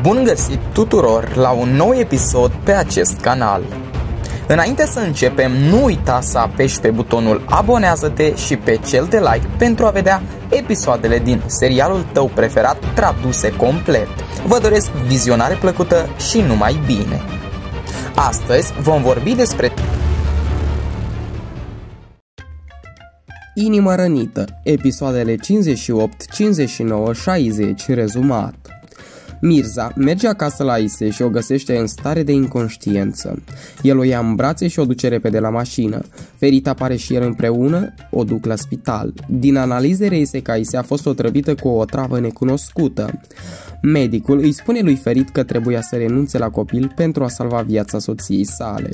Bun găsit tuturor la un nou episod pe acest canal. Înainte să începem, nu uita să apeși pe butonul abonează-te și pe cel de like pentru a vedea episoadele din serialul tău preferat traduse complet. Vă doresc vizionare plăcută și numai bine. Astăzi vom vorbi despre Inima rănită, episoadele 58, 59, 60, rezumat. Mirza merge acasă la Ise și o găsește în stare de inconștiență. El o ia în brațe și o duce repede la mașină. Ferit apare și el împreună, o duc la spital. Din analize reiese că Ise a fost otrăvită cu o travă necunoscută. Medicul îi spune lui Ferit că trebuia să renunțe la copil pentru a salva viața soției sale.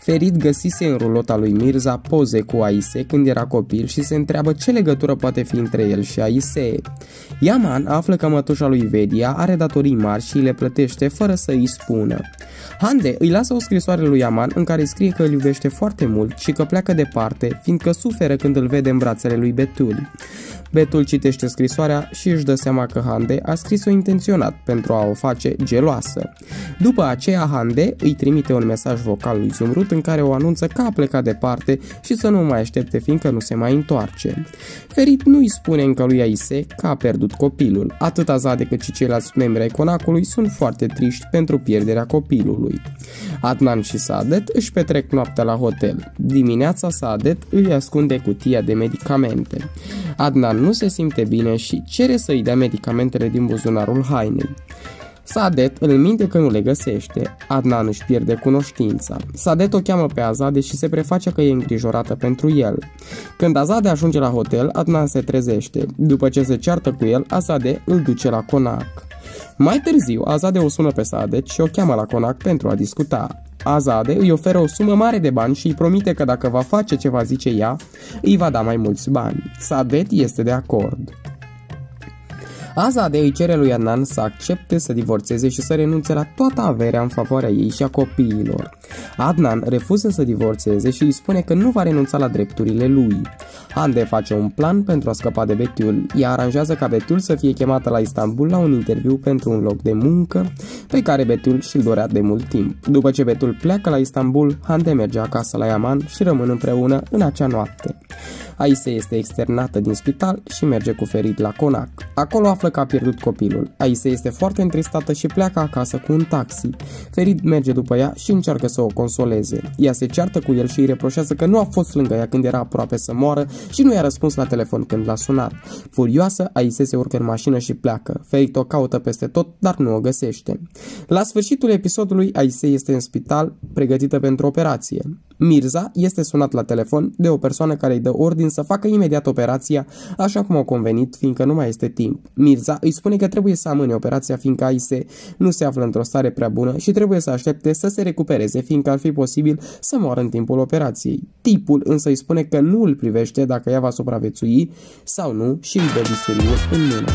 Ferit găsise în rulota lui Mirza poze cu Aise când era copil și se întreabă ce legătură poate fi între el și Aise. Yaman află că mătușa lui Vedia are datorii mari și le plătește fără să îi spună. Hande îi lasă o scrisoare lui Yaman în care scrie că îl iubește foarte mult și că pleacă departe, fiindcă suferă când îl vede în brațele lui Betul. Betul citește scrisoarea și își dă seama că Hande a scris-o intenționat pentru a o face geloasă. După aceea, Hande îi trimite un mesaj vocal lui Zumrut în care o anunță că a plecat departe și să nu mai aștepte fiindcă nu se mai întoarce. Ferit nu îi spune încă lui Aise că a pierdut copilul. Atât Azade cât și ceilalți membri ai conacului sunt foarte triști pentru pierderea copilului. Adnan și Sadet își petrec noaptea la hotel. Dimineața Sadet îi ascunde cutia de medicamente. Adnan nu se simte bine și cere să-i dea medicamentele din buzunarul hainei. Sadet îl minte că nu le găsește. Adnan își pierde cunoștința. Sadet o cheamă pe Azade și se preface că e îngrijorată pentru el. Când Azade ajunge la hotel, Adnan se trezește. După ce se ceartă cu el, Azade îl duce la conac. Mai târziu, Azade o sună pe Sadet și o cheamă la conac pentru a discuta. Azade îi oferă o sumă mare de bani și îi promite că dacă va face ce va zice ea, îi va da mai mulți bani. Sadet este de acord. Azade îi cere lui Adnan să accepte să divorțeze și să renunțe la toată averea în favoarea ei și a copiilor. Adnan refuză să divorțeze și îi spune că nu va renunța la drepturile lui. Hande face un plan pentru a scăpa de Betul. Ea aranjează ca Betul să fie chemată la Istanbul la un interviu pentru un loc de muncă pe care Betul și-l dorea de mult timp. După ce Betul pleacă la Istanbul, Hande merge acasă la Yaman și rămân împreună în acea noapte. Aise este externată din spital și merge cu ferit la Conac. Acolo află că a pierdut copilul. Aise este foarte întristată și pleacă acasă cu un taxi. Ferit merge după ea și încearcă să o consoleze. Ea se ceartă cu el și îi reproșează că nu a fost lângă ea când era aproape să moară și nu i-a răspuns la telefon când l-a sunat. Furioasă, Aise se urcă în mașină și pleacă. Ferit o caută peste tot, dar nu o găsește. La sfârșitul episodului, Aise este în spital, pregătită pentru operație. Mirza este sunat la telefon de o persoană care îi dă ordin să facă imediat operația, așa cum au convenit, fiindcă nu mai este timp. Mirza îi spune că trebuie să amâne operația, fiindcă Aise nu se află într-o stare prea bună și trebuie să aștepte să se recupereze, fiindcă ar fi posibil să moară în timpul operației. Tipul însă îi spune că nu îl privește dacă ea va supraviețui sau nu și îi dă bisturiul în mână.